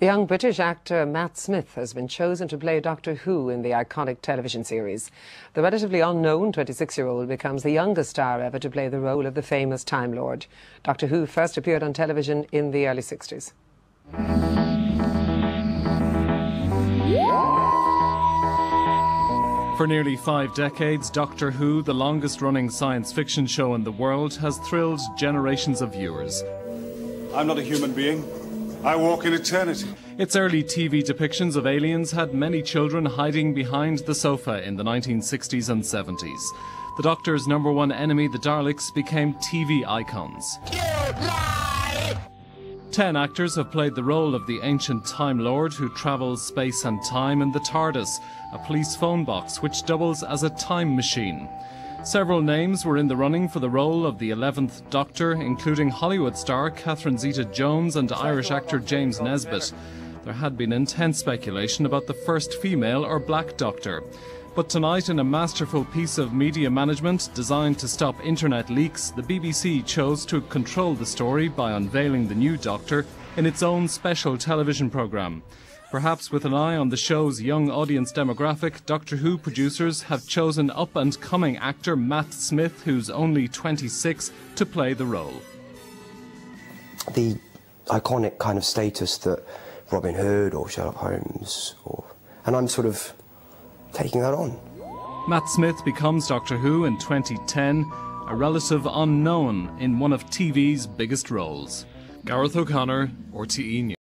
The young British actor Matt Smith has been chosen to play Doctor Who in the iconic television series. The relatively unknown 26 year old becomes the youngest star ever to play the role of the famous Time Lord. Doctor Who first appeared on television in the early 60s. For nearly five decades, Doctor Who, the longest running science fiction show in the world, has thrilled generations of viewers. I'm not a human being. I walk in eternity. Its early TV depictions of aliens had many children hiding behind the sofa in the 1960s and 70s. The Doctor's number one enemy, the Daleks, became TV icons. Ten actors have played the role of the ancient Time Lord who travels space and time in the TARDIS, a police phone box which doubles as a time machine. Several names were in the running for the role of the 11th Doctor, including Hollywood star Catherine Zeta Jones and Irish actor James Nesbitt. There had been intense speculation about the first female or black Doctor. But tonight, in a masterful piece of media management designed to stop internet leaks, the BBC chose to control the story by unveiling the new Doctor in its own special television programme. Perhaps with an eye on the show's young audience demographic, Doctor Who producers have chosen up and coming actor Matt Smith, who's only 26, to play the role. The iconic kind of status that Robin Hood or Sherlock Holmes, or, and I'm sort of taking that on. Matt Smith becomes Doctor Who in 2010, a relative unknown in one of TV's biggest roles. Gareth O'Connor, RTE News.